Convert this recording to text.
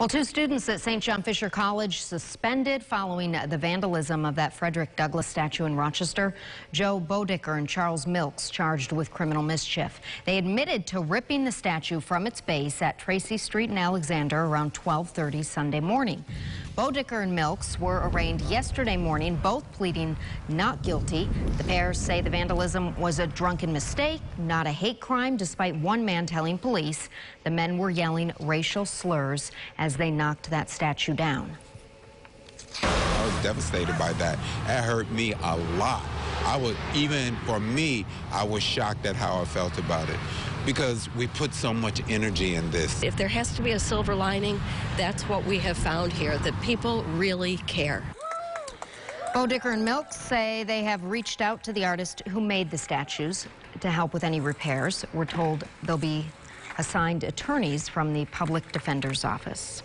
Well, two students at St. John Fisher College suspended following the vandalism of that Frederick Douglass statue in Rochester. Joe Bodicker and Charles Milks charged with criminal mischief. They admitted to ripping the statue from its base at Tracy Street in Alexander around 1230 Sunday morning. Bodicker and Milks were arraigned yesterday morning, both pleading not guilty. The pair say the vandalism was a drunken mistake, not a hate crime, despite one man telling police the men were yelling racial slurs as they knocked that statue down. I was devastated by that. That hurt me a lot. I was, even for me, I was shocked at how I felt about it because we put so much energy in this. If there has to be a silver lining, that's what we have found here, that people really care. Bodicker and Milks say they have reached out to the artist who made the statues to help with any repairs. We're told they'll be assigned attorneys from the public defender's office.